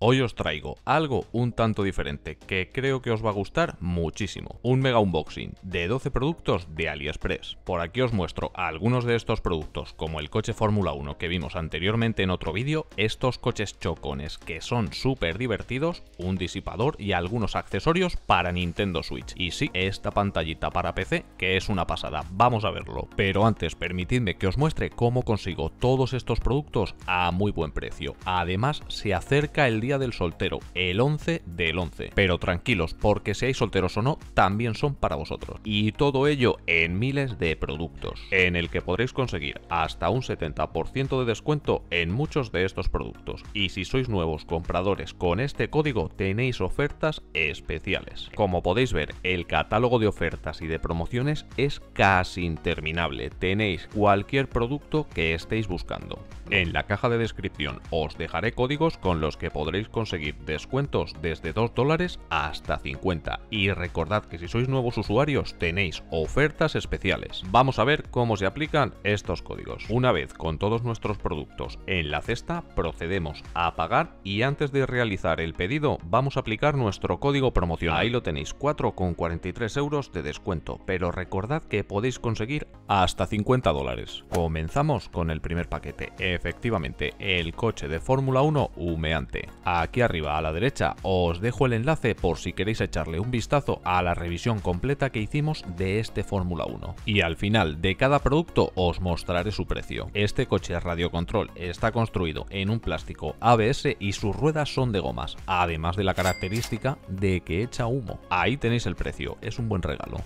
Hoy os traigo algo un tanto diferente que creo que os va a gustar muchísimo. Un mega unboxing de 12 productos de AliExpress. Por aquí os muestro algunos de estos productos como el coche Fórmula 1 que vimos anteriormente en otro vídeo, estos coches chocones que son súper divertidos, un disipador y algunos accesorios para Nintendo Switch. Y sí, esta pantallita para PC que es una pasada, vamos a verlo. Pero antes permitidme que os muestre cómo consigo todos estos productos a muy buen precio. Además se acerca el día del soltero, el 11 del 11. Pero tranquilos, porque seáis solteros o no, también son para vosotros. Y todo ello en miles de productos, en el que podréis conseguir hasta un 70% de descuento en muchos de estos productos. Y si sois nuevos compradores con este código, tenéis ofertas especiales. Como podéis ver, el catálogo de ofertas y de promociones es casi interminable. Tenéis cualquier producto que estéis buscando. En la caja de descripción os dejaré códigos con los que podréis conseguir descuentos desde 2 dólares hasta 50. Y recordad que si sois nuevos usuarios tenéis ofertas especiales. Vamos a ver cómo se aplican estos códigos. Una vez con todos nuestros productos en la cesta, procedemos a pagar y antes de realizar el pedido vamos a aplicar nuestro código promocional. Ahí lo tenéis, 4,43 euros de descuento, pero recordad que podéis conseguir hasta 50 dólares. Comenzamos con el primer paquete. Efectivamente, el coche de Fórmula 1 humeante. Aquí arriba a la derecha os dejo el enlace por si queréis echarle un vistazo a la revisión completa que hicimos de este Fórmula 1. Y al final de cada producto os mostraré su precio. Este coche radiocontrol está construido en un plástico ABS y sus ruedas son de gomas, además de la característica de que echa humo. Ahí tenéis el precio, es un buen regalo.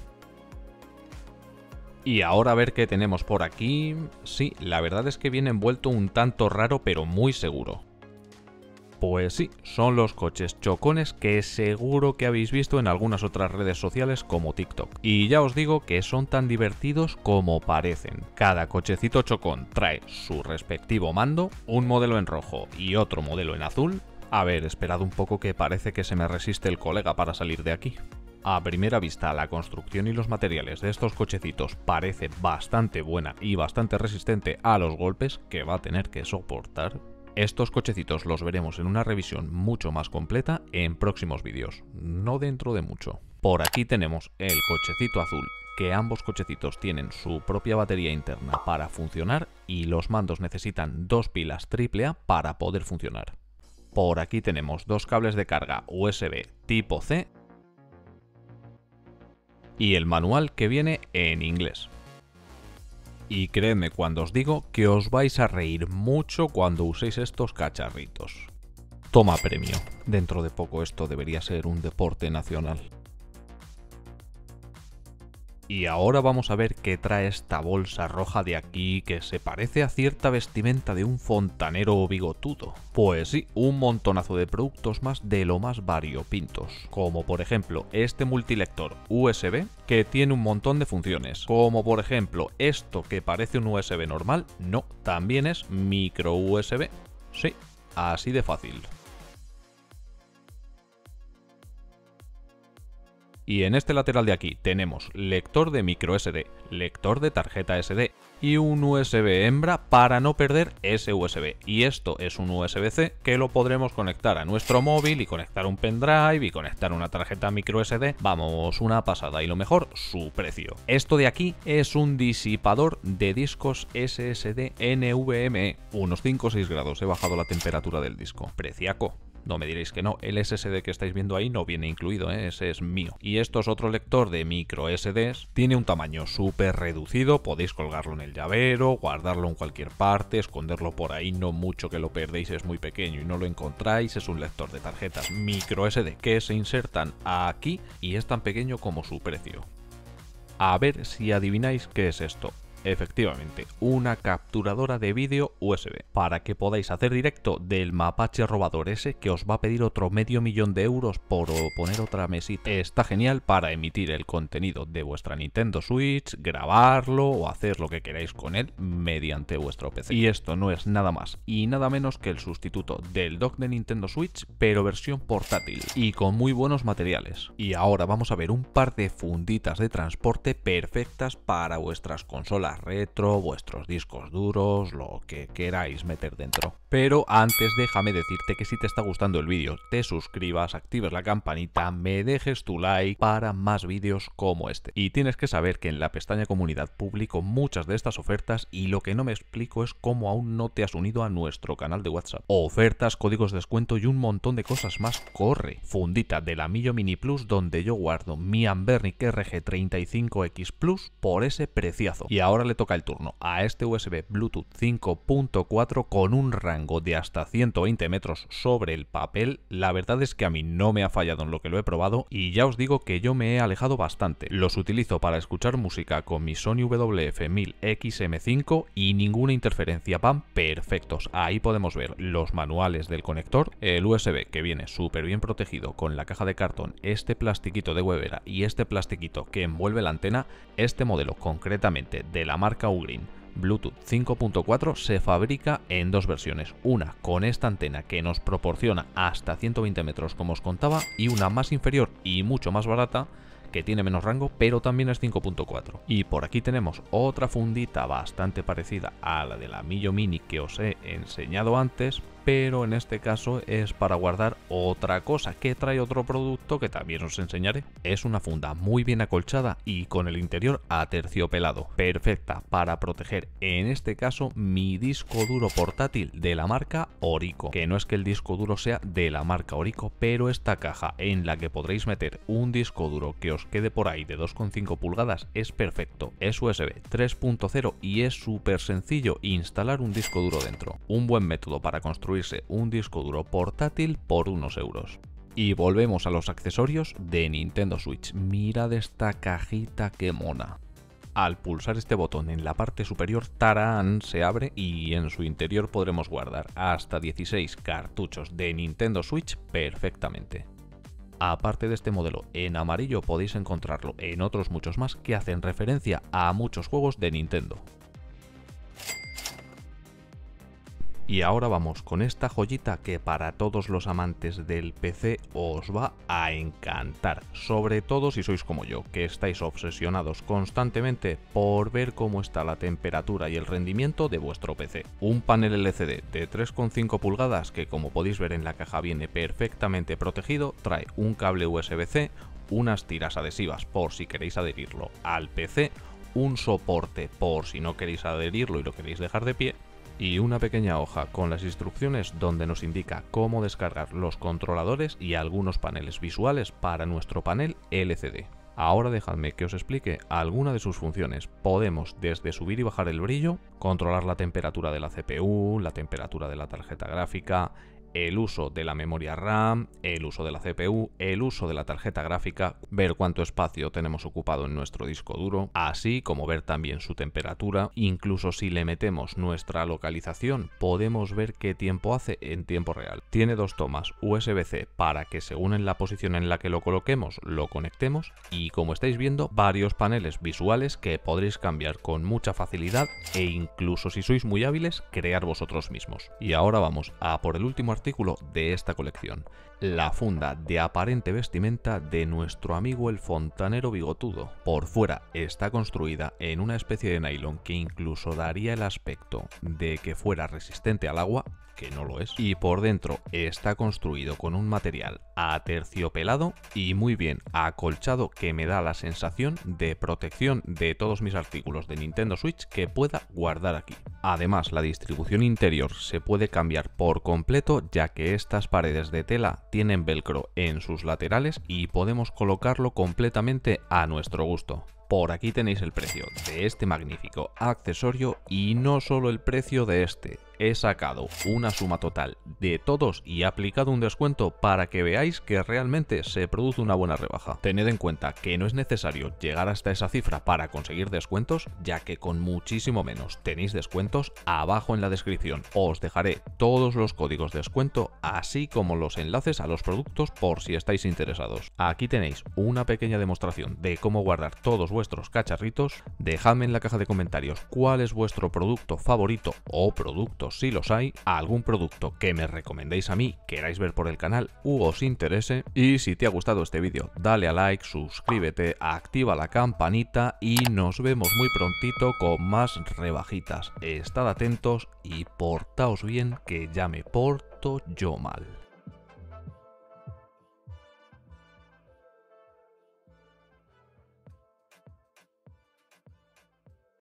Y ahora a ver qué tenemos por aquí. Sí, la verdad es que viene envuelto un tanto raro pero muy seguro. Pues sí, son los coches chocones que seguro que habéis visto en algunas otras redes sociales como TikTok. Y ya os digo que son tan divertidos como parecen. Cada cochecito chocón trae su respectivo mando, un modelo en rojo y otro modelo en azul. A ver, esperad un poco que parece que se me resiste el colega para salir de aquí. A primera vista, la construcción y los materiales de estos cochecitos parece bastante buena y bastante resistente a los golpes que va a tener que soportar, estos cochecitos los veremos en una revisión mucho más completa en próximos vídeos, no dentro de mucho. Por aquí tenemos el cochecito azul, que ambos cochecitos tienen su propia batería interna para funcionar y los mandos necesitan dos pilas AAA para poder funcionar. Por aquí tenemos dos cables de carga USB tipo C y el manual que viene en inglés. Y créeme cuando os digo que os vais a reír mucho cuando uséis estos cacharritos. Toma premio. Dentro de poco esto debería ser un deporte nacional. Y ahora vamos a ver qué trae esta bolsa roja de aquí que se parece a cierta vestimenta de un fontanero bigotudo. Pues sí, un montonazo de productos más de lo más variopintos, como por ejemplo este multilector USB que tiene un montón de funciones, como por ejemplo esto que parece un USB normal, no, también es micro USB. Sí, así de fácil. Y en este lateral de aquí tenemos lector de micro SD, lector de tarjeta SD y un USB hembra para no perder ese USB. Y esto es un USB-C que lo podremos conectar a nuestro móvil y conectar un pendrive y conectar una tarjeta micro SD. Vamos, una pasada y lo mejor, su precio. Esto de aquí es un disipador de discos SSD NVMe. Unos 5 o 6 grados he bajado la temperatura del disco. Preciaco. No me diréis que no, el SSD que estáis viendo ahí no viene incluido, ¿eh? ese es mío. Y esto es otro lector de micro SDs, tiene un tamaño súper reducido, podéis colgarlo en el llavero, guardarlo en cualquier parte, esconderlo por ahí, no mucho que lo perdéis, es muy pequeño y no lo encontráis, es un lector de tarjetas micro SD que se insertan aquí y es tan pequeño como su precio. A ver si adivináis qué es esto. Efectivamente, una capturadora de vídeo USB para que podáis hacer directo del mapache robador ese que os va a pedir otro medio millón de euros por poner otra mesita. Está genial para emitir el contenido de vuestra Nintendo Switch, grabarlo o hacer lo que queráis con él mediante vuestro PC. Y esto no es nada más y nada menos que el sustituto del dock de Nintendo Switch pero versión portátil y con muy buenos materiales. Y ahora vamos a ver un par de funditas de transporte perfectas para vuestras consolas retro, vuestros discos duros, lo que queráis meter dentro. Pero antes déjame decirte que si te está gustando el vídeo, te suscribas, actives la campanita, me dejes tu like para más vídeos como este. Y tienes que saber que en la pestaña comunidad publico muchas de estas ofertas y lo que no me explico es cómo aún no te has unido a nuestro canal de WhatsApp. Ofertas, códigos de descuento y un montón de cosas más. Corre. Fundita de la Millo Mini Plus donde yo guardo mi Ambernic RG35X Plus por ese preciazo. Y ahora le toca el turno a este USB Bluetooth 5.4 con un rango de hasta 120 metros sobre el papel, la verdad es que a mí no me ha fallado en lo que lo he probado y ya os digo que yo me he alejado bastante. Los utilizo para escuchar música con mi Sony WF-1000XM5 y ninguna interferencia van perfectos. Ahí podemos ver los manuales del conector, el USB que viene súper bien protegido con la caja de cartón, este plastiquito de huevera y este plastiquito que envuelve la antena, este modelo concretamente de la marca Ugreen Bluetooth 5.4 se fabrica en dos versiones, una con esta antena que nos proporciona hasta 120 metros como os contaba y una más inferior y mucho más barata que tiene menos rango pero también es 5.4 y por aquí tenemos otra fundita bastante parecida a la de la Millo Mini que os he enseñado antes pero en este caso es para guardar otra cosa que trae otro producto que también os enseñaré. Es una funda muy bien acolchada y con el interior aterciopelado, perfecta para proteger en este caso mi disco duro portátil de la marca Orico, que no es que el disco duro sea de la marca Orico, pero esta caja en la que podréis meter un disco duro que os quede por ahí de 2,5 pulgadas es perfecto, es USB 3.0 y es súper sencillo instalar un disco duro dentro. Un buen método para construir un disco duro portátil por unos euros. Y volvemos a los accesorios de Nintendo Switch. Mirad esta cajita que mona. Al pulsar este botón en la parte superior, Taran se abre y en su interior podremos guardar hasta 16 cartuchos de Nintendo Switch perfectamente. Aparte de este modelo en amarillo podéis encontrarlo en otros muchos más que hacen referencia a muchos juegos de Nintendo. Y ahora vamos con esta joyita que para todos los amantes del PC os va a encantar, sobre todo si sois como yo, que estáis obsesionados constantemente por ver cómo está la temperatura y el rendimiento de vuestro PC. Un panel LCD de 3,5 pulgadas que como podéis ver en la caja viene perfectamente protegido, trae un cable USB-C, unas tiras adhesivas por si queréis adherirlo al PC, un soporte por si no queréis adherirlo y lo queréis dejar de pie, y una pequeña hoja con las instrucciones donde nos indica cómo descargar los controladores y algunos paneles visuales para nuestro panel LCD. Ahora dejadme que os explique alguna de sus funciones. Podemos desde subir y bajar el brillo, controlar la temperatura de la CPU, la temperatura de la tarjeta gráfica, el uso de la memoria RAM, el uso de la CPU, el uso de la tarjeta gráfica, ver cuánto espacio tenemos ocupado en nuestro disco duro, así como ver también su temperatura, incluso si le metemos nuestra localización podemos ver qué tiempo hace en tiempo real. Tiene dos tomas USB-C para que según en la posición en la que lo coloquemos lo conectemos y como estáis viendo varios paneles visuales que podréis cambiar con mucha facilidad e incluso si sois muy hábiles crear vosotros mismos. Y ahora vamos a por el último artículo de esta colección, la funda de aparente vestimenta de nuestro amigo el fontanero bigotudo. Por fuera está construida en una especie de nylon que incluso daría el aspecto de que fuera resistente al agua, que no lo es, y por dentro está construido con un material aterciopelado y muy bien acolchado que me da la sensación de protección de todos mis artículos de Nintendo Switch que pueda guardar aquí. Además, la distribución interior se puede cambiar por completo ya que estas paredes de tela tienen velcro en sus laterales y podemos colocarlo completamente a nuestro gusto. Por aquí tenéis el precio de este magnífico accesorio y no solo el precio de este, he sacado una suma total de todos y aplicado un descuento para que veáis que realmente se produce una buena rebaja. Tened en cuenta que no es necesario llegar hasta esa cifra para conseguir descuentos, ya que con muchísimo menos tenéis descuentos abajo en la descripción. Os dejaré todos los códigos de descuento, así como los enlaces a los productos por si estáis interesados. Aquí tenéis una pequeña demostración de cómo guardar todos vuestros cacharritos. Dejadme en la caja de comentarios cuál es vuestro producto favorito o producto si los hay, algún producto que me recomendéis a mí, queráis ver por el canal u os interese. Y si te ha gustado este vídeo, dale a like, suscríbete, activa la campanita y nos vemos muy prontito con más rebajitas. Estad atentos y portaos bien que ya me porto yo mal.